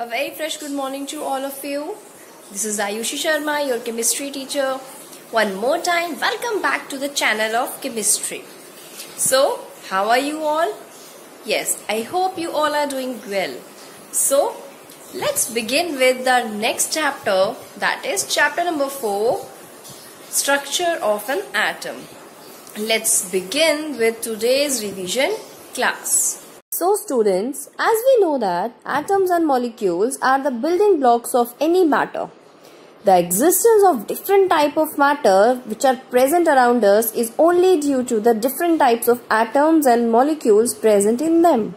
A very fresh good morning to all of you. This is Ayushi Sharma, your chemistry teacher. One more time, welcome back to the channel of chemistry. So, how are you all? Yes, I hope you all are doing well. So, let's begin with the next chapter that is chapter number 4 Structure of an Atom. Let's begin with today's revision class. So students, as we know that atoms and molecules are the building blocks of any matter. The existence of different type of matter which are present around us is only due to the different types of atoms and molecules present in them.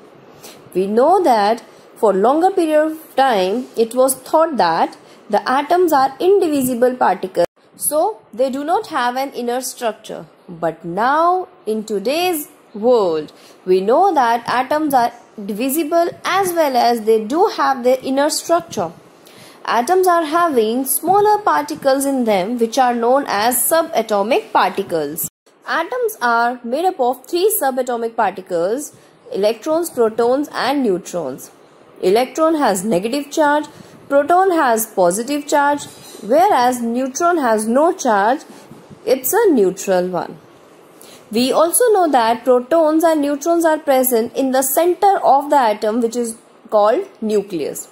We know that for longer period of time it was thought that the atoms are indivisible particles so they do not have an inner structure. But now in today's world. We know that atoms are divisible as well as they do have their inner structure. Atoms are having smaller particles in them which are known as subatomic particles. Atoms are made up of three subatomic particles electrons, protons and neutrons. Electron has negative charge, proton has positive charge whereas neutron has no charge, it's a neutral one. We also know that protons and neutrons are present in the center of the atom which is called nucleus.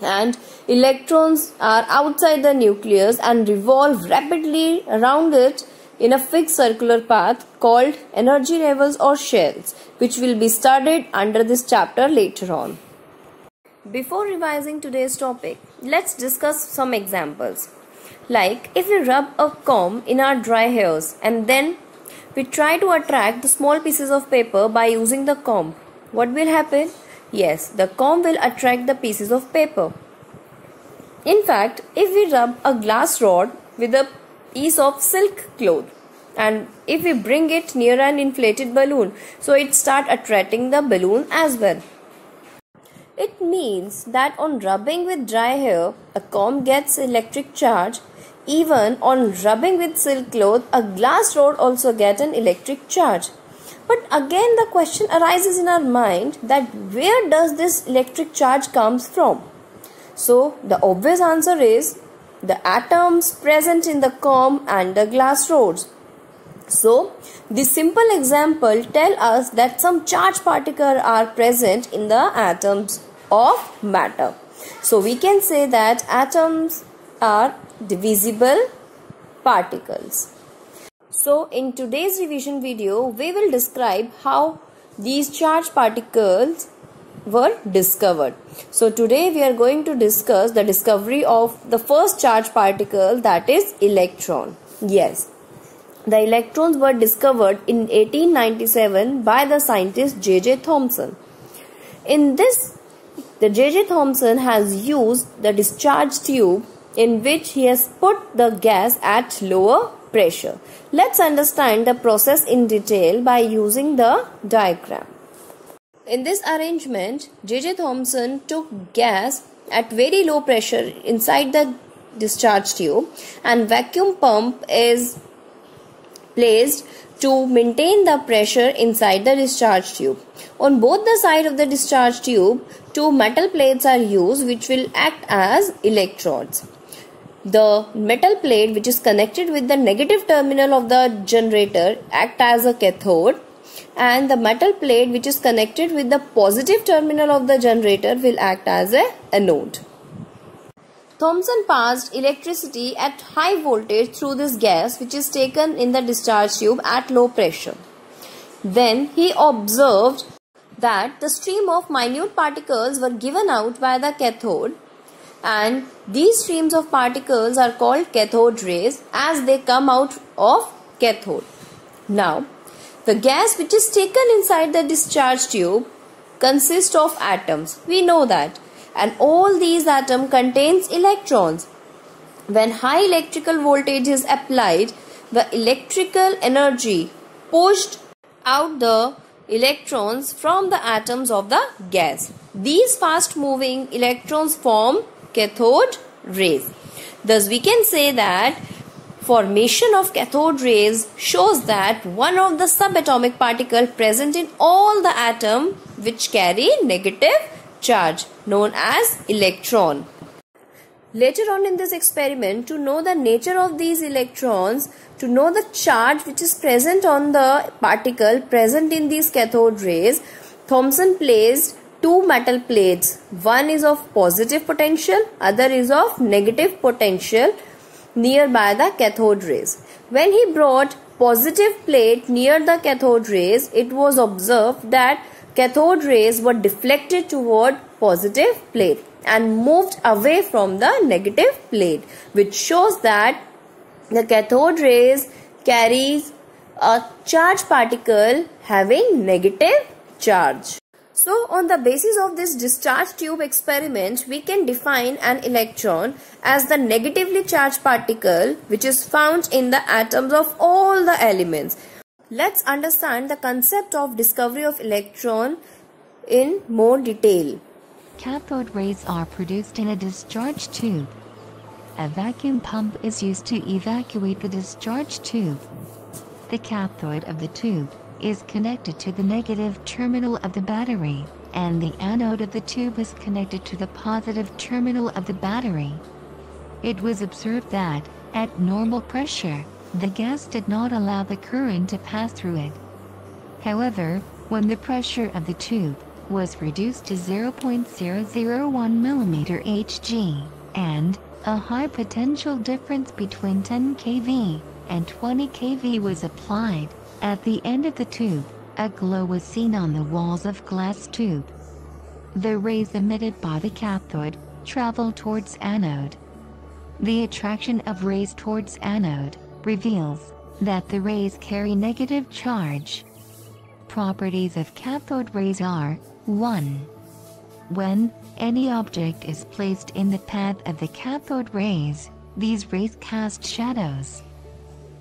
And electrons are outside the nucleus and revolve rapidly around it in a fixed circular path called energy levels or shells which will be studied under this chapter later on. Before revising today's topic, let's discuss some examples. Like if we rub a comb in our dry hairs and then we try to attract the small pieces of paper by using the comb. What will happen? Yes, the comb will attract the pieces of paper. In fact, if we rub a glass rod with a piece of silk cloth and if we bring it near an inflated balloon, so it start attracting the balloon as well. It means that on rubbing with dry hair, a comb gets electric charge even on rubbing with silk cloth, a glass rod also get an electric charge. But again the question arises in our mind that where does this electric charge comes from? So the obvious answer is the atoms present in the comb and the glass rods. So this simple example tell us that some charge particles are present in the atoms of matter. So we can say that atoms are divisible particles. So in today's revision video, we will describe how these charged particles were discovered. So today we are going to discuss the discovery of the first charged particle that is electron. Yes, the electrons were discovered in 1897 by the scientist J.J. Thomson. In this, the J.J. Thomson has used the discharge tube in which he has put the gas at lower pressure. Let's understand the process in detail by using the diagram. In this arrangement, J.J. Thomson took gas at very low pressure inside the discharge tube and vacuum pump is placed to maintain the pressure inside the discharge tube. On both the side of the discharge tube, two metal plates are used which will act as electrodes the metal plate which is connected with the negative terminal of the generator act as a cathode and the metal plate which is connected with the positive terminal of the generator will act as a anode. Thomson passed electricity at high voltage through this gas which is taken in the discharge tube at low pressure. Then he observed that the stream of minute particles were given out by the cathode and these streams of particles are called cathode rays as they come out of cathode. Now, the gas which is taken inside the discharge tube consists of atoms. We know that. And all these atoms contains electrons. When high electrical voltage is applied, the electrical energy pushed out the electrons from the atoms of the gas. These fast moving electrons form cathode rays. Thus we can say that formation of cathode rays shows that one of the subatomic particle present in all the atom which carry negative charge known as electron. Later on in this experiment, to know the nature of these electrons, to know the charge which is present on the particle present in these cathode rays, Thomson placed two metal plates. One is of positive potential, other is of negative potential nearby the cathode rays. When he brought positive plate near the cathode rays, it was observed that cathode rays were deflected toward positive plate and moved away from the negative plate which shows that the cathode rays carries a charge particle having negative charge. So on the basis of this discharge tube experiment, we can define an electron as the negatively charged particle which is found in the atoms of all the elements. Let's understand the concept of discovery of electron in more detail. Cathode rays are produced in a discharge tube. A vacuum pump is used to evacuate the discharge tube. The cathode of the tube is connected to the negative terminal of the battery, and the anode of the tube is connected to the positive terminal of the battery. It was observed that, at normal pressure, the gas did not allow the current to pass through it. However, when the pressure of the tube was reduced to 0.001 mm Hg, and a high potential difference between 10 kV and 20 kV was applied. At the end of the tube, a glow was seen on the walls of glass tube. The rays emitted by the cathode travel towards anode. The attraction of rays towards anode reveals that the rays carry negative charge. Properties of cathode rays are 1. When any object is placed in the path of the cathode rays, these rays cast shadows.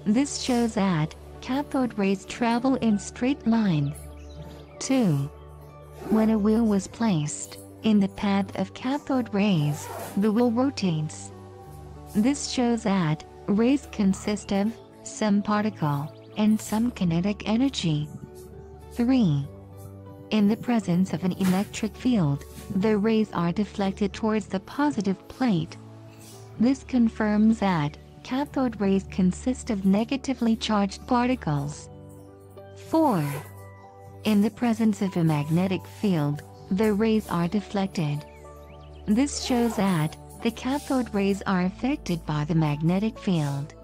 This shows that cathode rays travel in straight line. 2. When a wheel was placed in the path of cathode rays, the wheel rotates. This shows that rays consist of some particle and some kinetic energy. 3. In the presence of an electric field, the rays are deflected towards the positive plate. This confirms that cathode rays consist of negatively charged particles. 4. In the presence of a magnetic field, the rays are deflected. This shows that the cathode rays are affected by the magnetic field.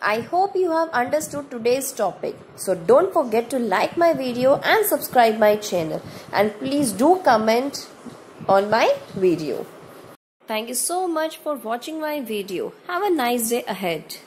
I hope you have understood today's topic. So don't forget to like my video and subscribe my channel. And please do comment on my video. Thank you so much for watching my video. Have a nice day ahead.